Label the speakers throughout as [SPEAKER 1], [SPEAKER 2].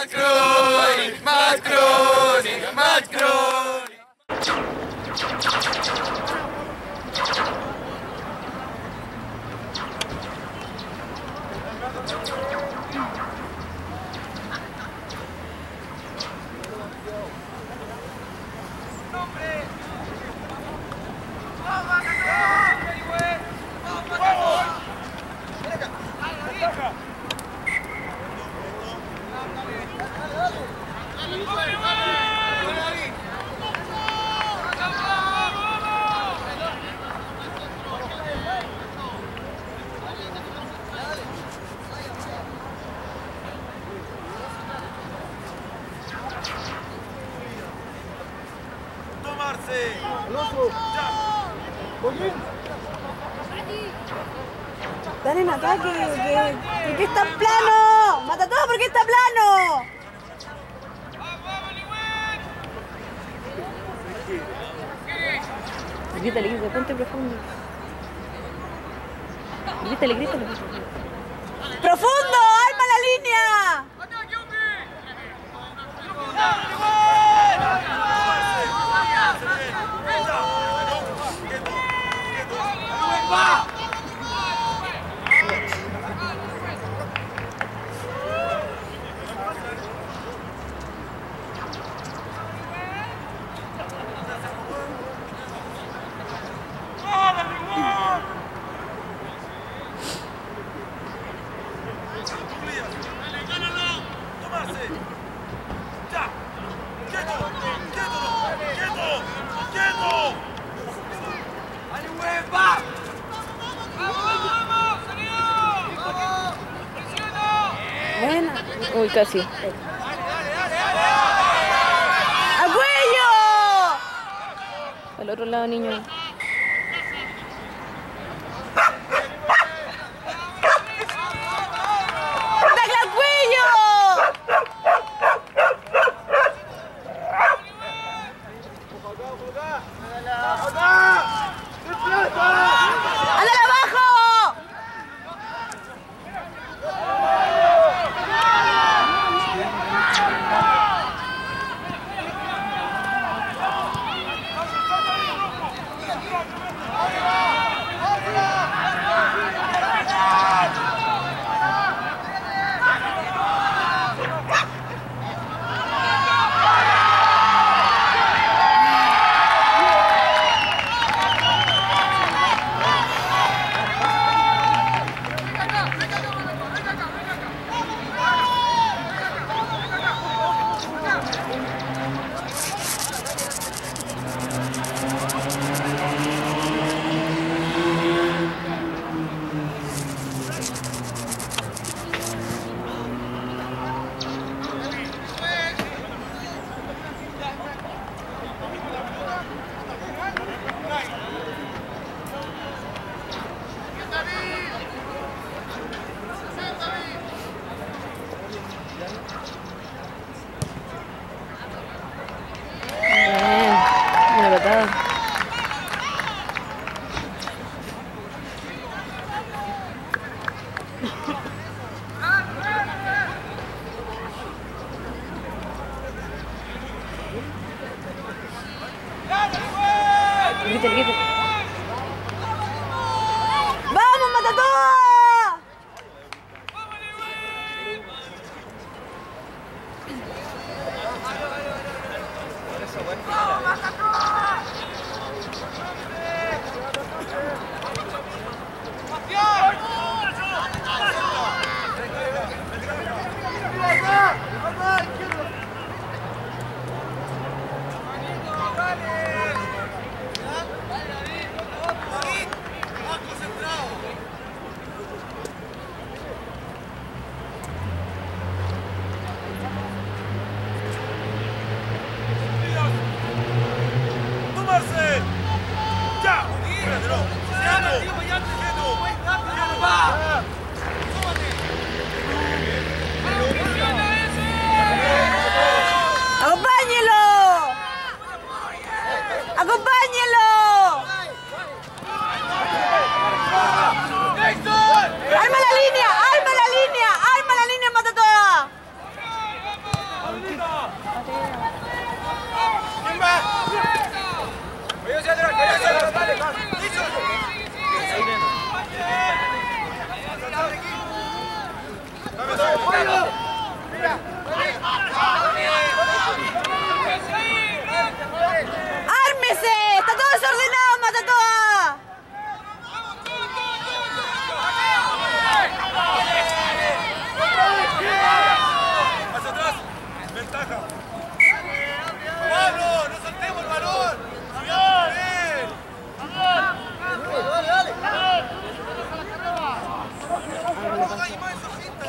[SPEAKER 1] Sacro! ¡Profundo! ¡Alma la línea! casi. ¡Apoyo! Al otro lado, niño.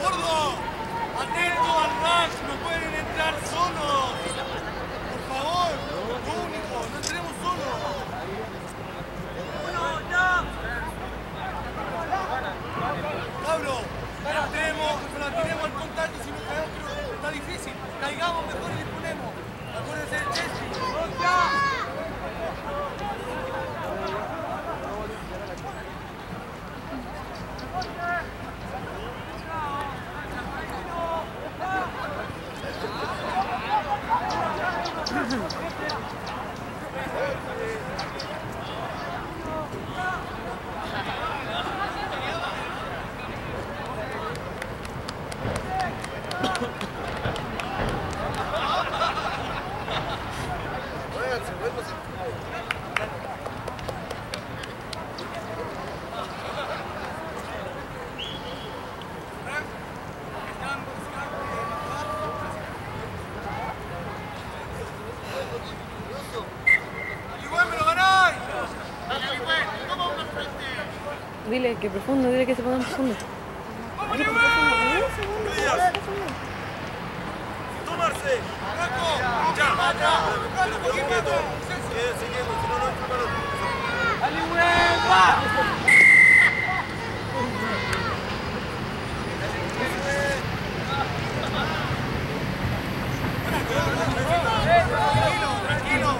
[SPEAKER 2] Gordo, atento al rush, no pueden entrar solos. Por favor, lo único, no entremos solos. Pablo, entremos, mantenemos el contacto, si no caemos, está difícil. Caigamos mejor y disponemos. Acuérdense del Chelsea. Igual me lo ganáis.
[SPEAKER 1] Que profundo, dile que se pongan profundo.
[SPEAKER 2] Tomarse. Franco. Ya. Pero quedó quieto. Sigue siguiendo, si no, no entra el balón. Tranquilo, tranquilo.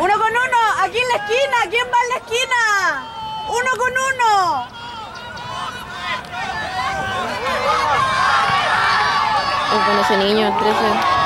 [SPEAKER 1] Uno con uno, aquí en la esquina, ¿quién va en la esquina? Uno con uno.
[SPEAKER 3] Es con ese niño, el 13.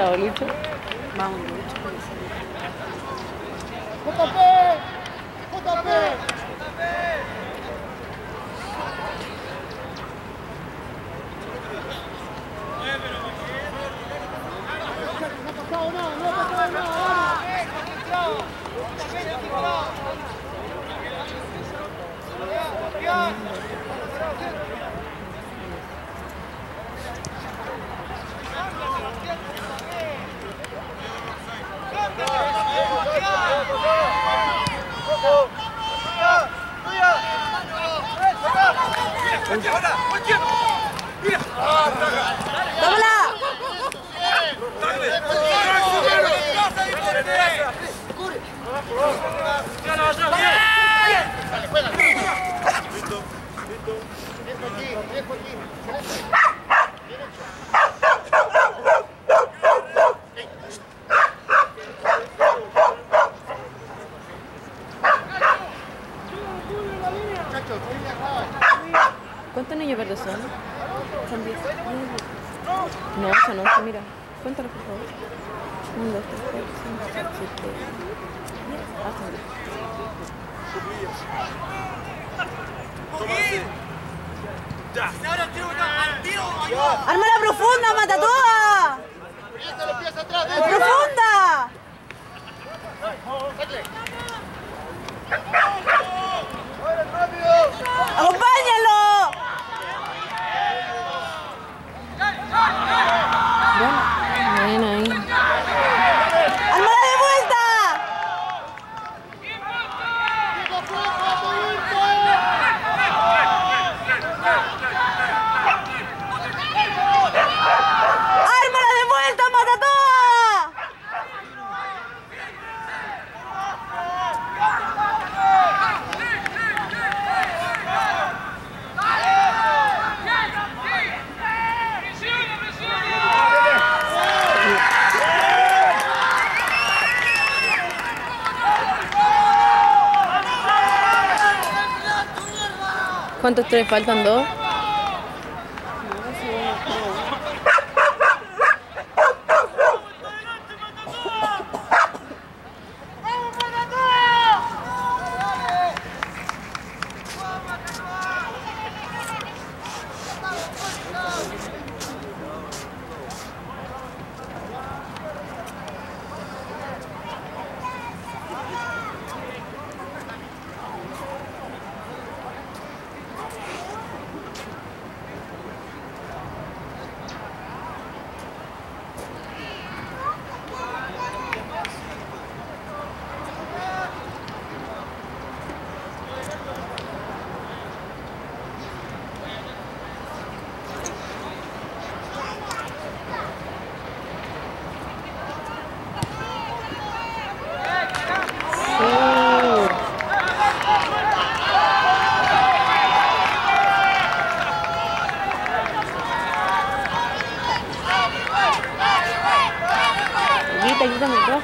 [SPEAKER 2] insólito. Ma un
[SPEAKER 1] luto insólito. Potapé!
[SPEAKER 3] Potapé! No, no, no, no,
[SPEAKER 1] no, no. ¡Tómala!
[SPEAKER 3] ¿Cuántos
[SPEAKER 1] ¡Arma la profunda, mata toda! ¡Profunda! ¡Acompáñalo!
[SPEAKER 3] Bueno, ¿Cuántos tres faltan? ¿Dos? Grita, grita, grita.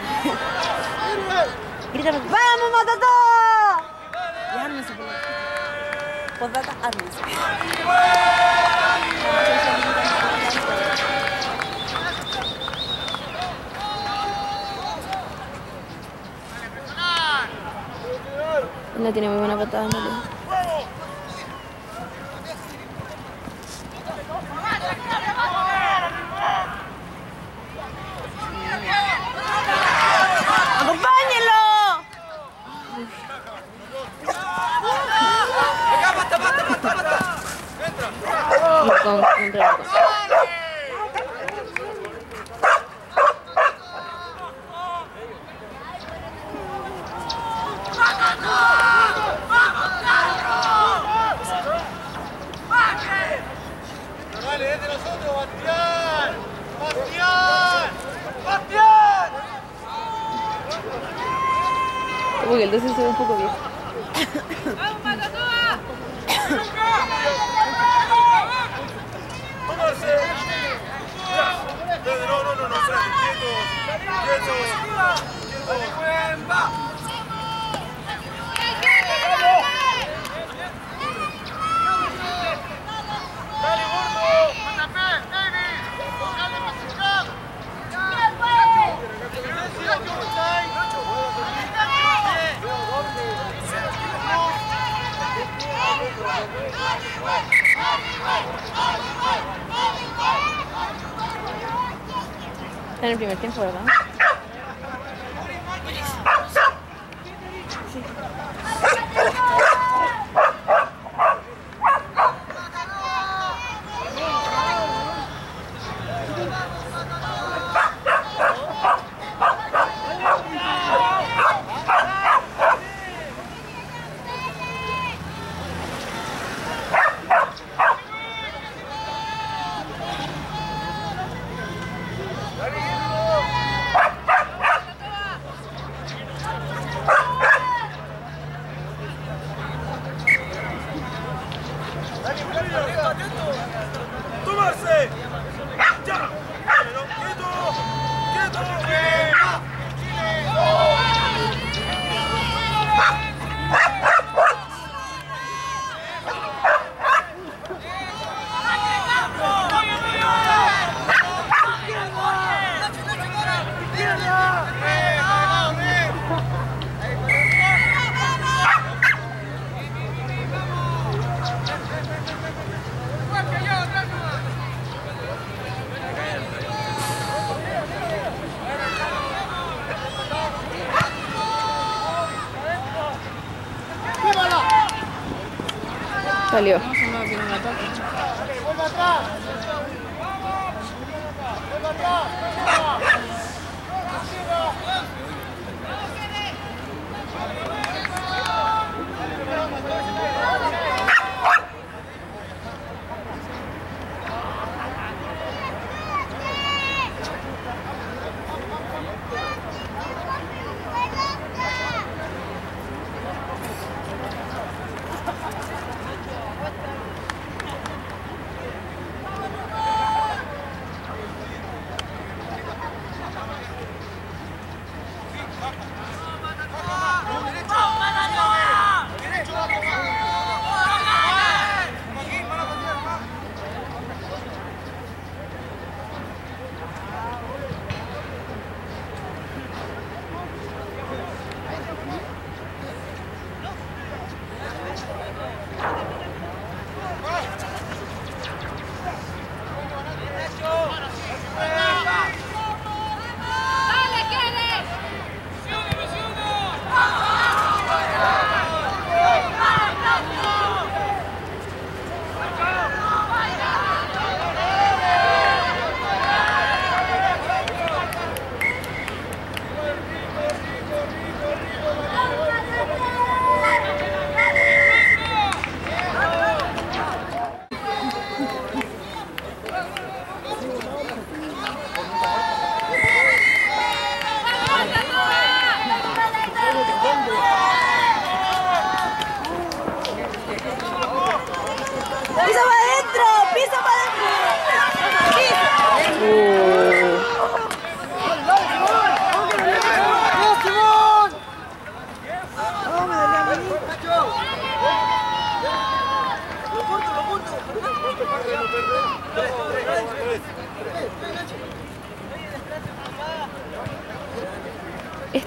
[SPEAKER 3] Grita, grita.
[SPEAKER 1] ¡Vamos, Matatoa!
[SPEAKER 3] Y ármense, por favor. Postdata, ármense. No tiene muy buena patada, no
[SPEAKER 1] ¡Acompáñenlo!
[SPEAKER 3] Con, contra el- un poco viejo. Tiempo, ¿verdad? Salió.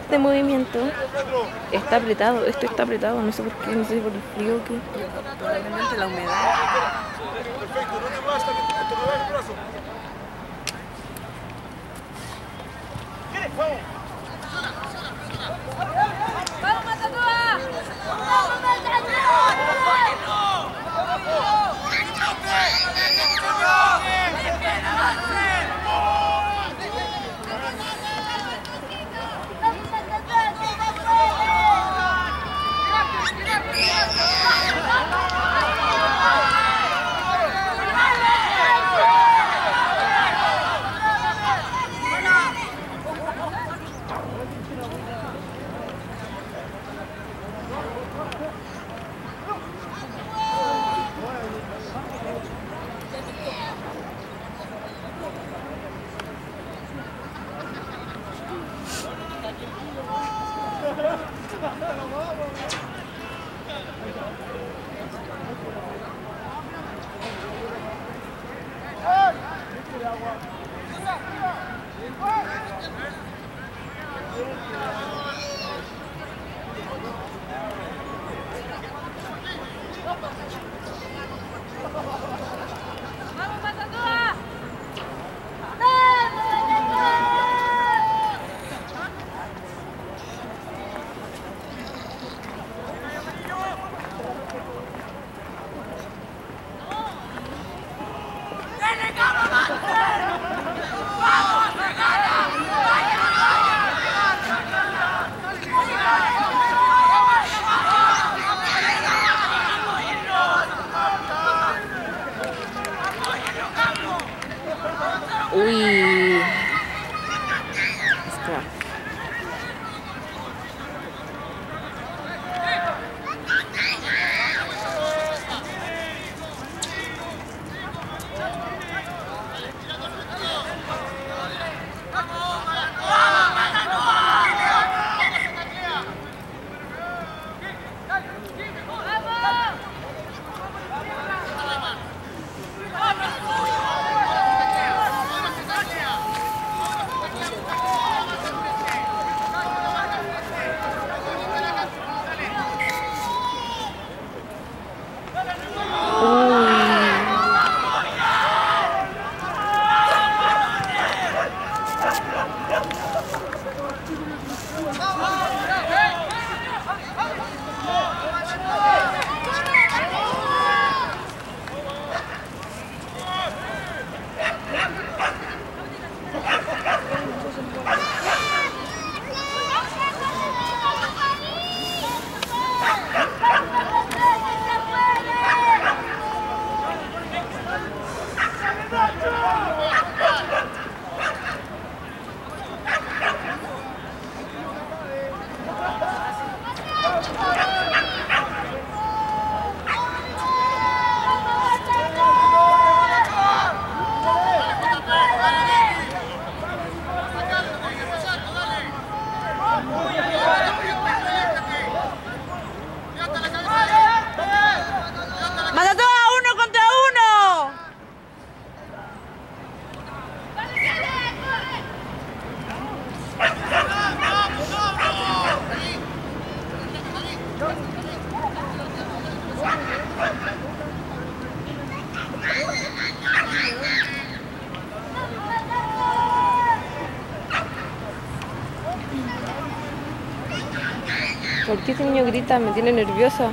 [SPEAKER 3] Este movimiento está apretado, esto está apretado, no sé por qué, no sé si por el frío o qué.
[SPEAKER 4] Probablemente la humedad.
[SPEAKER 2] Perfecto, no te
[SPEAKER 3] ¿Por qué ese niño grita? Me tiene nerviosa.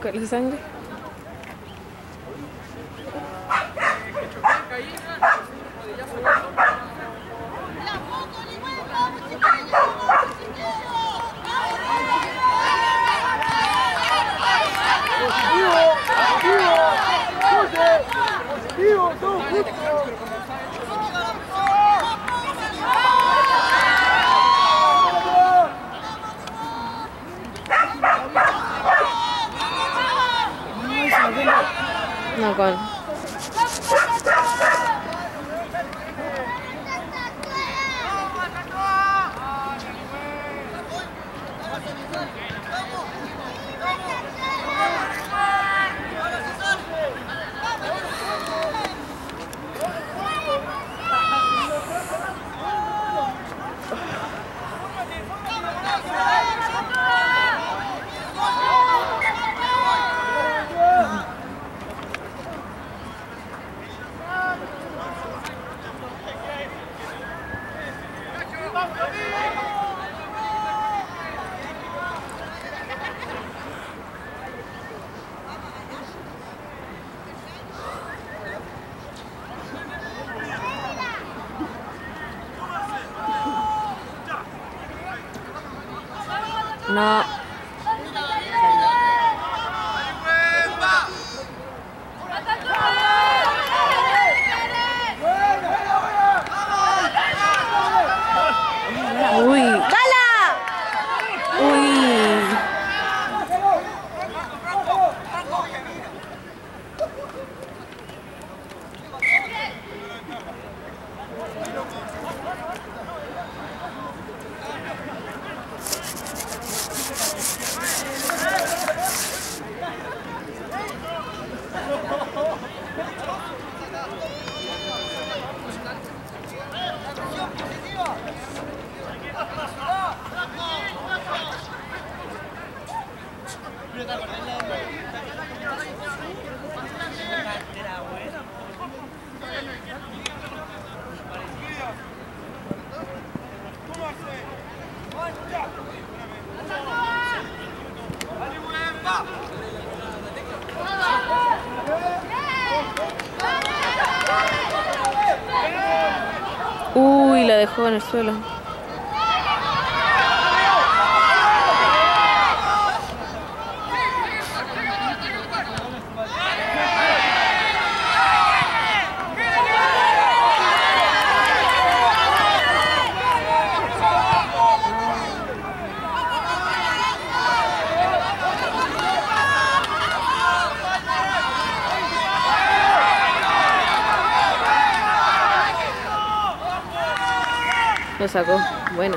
[SPEAKER 3] Con la sangre? No, con. No. Uy,
[SPEAKER 1] ¡Gala!
[SPEAKER 3] uy. Uy, la dejó en el suelo. Sacó. Bueno.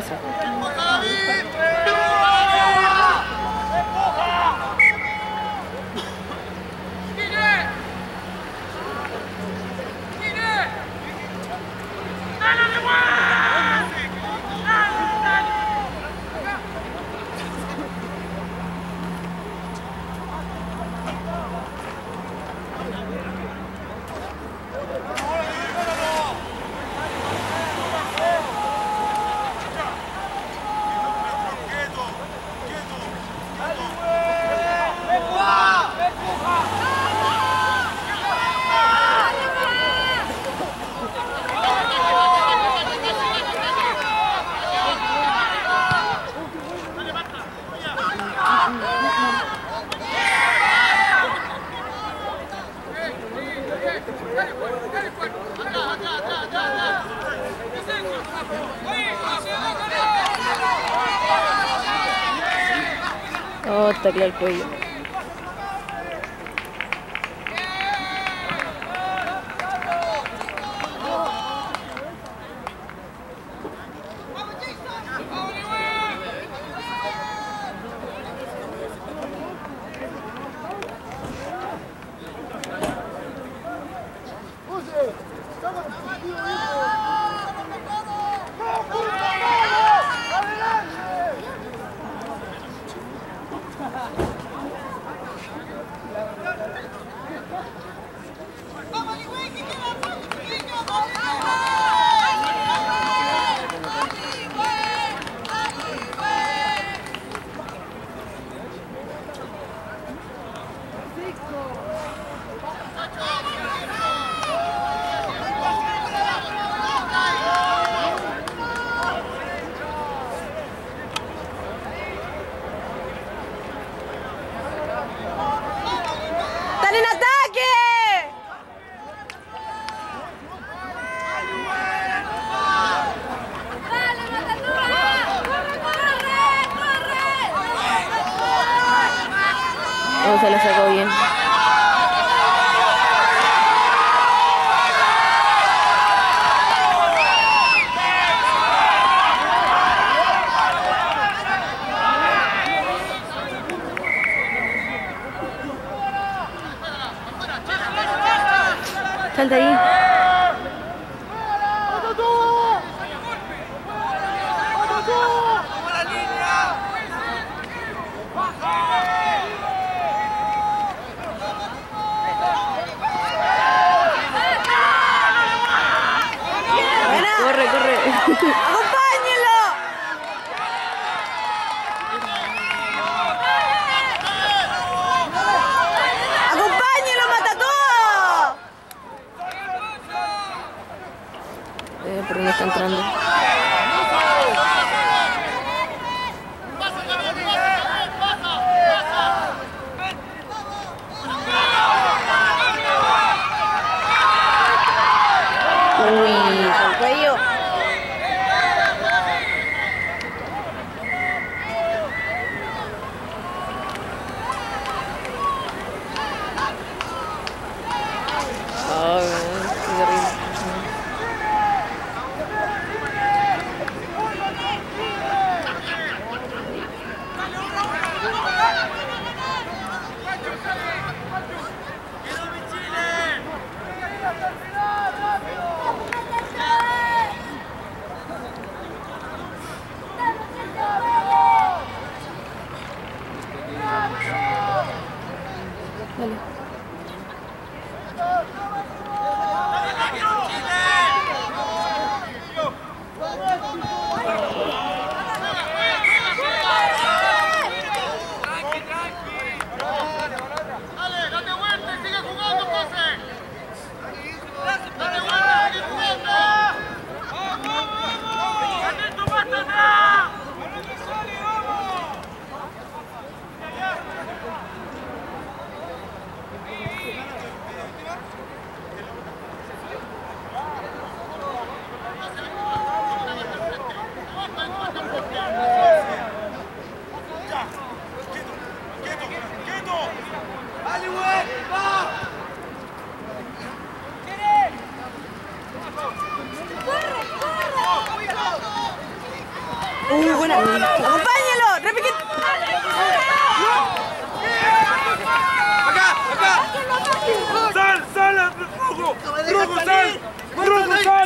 [SPEAKER 1] No tacle el cuello.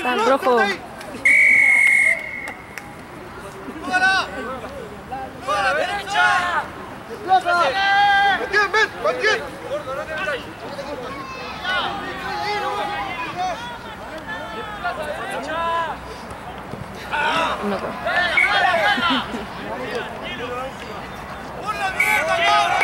[SPEAKER 3] San Rojo. ¡Fuera! ¡Fuera, derecha! ¡Plaza! Ven! No
[SPEAKER 5] ¡No! ¡Una mierda, cabrón!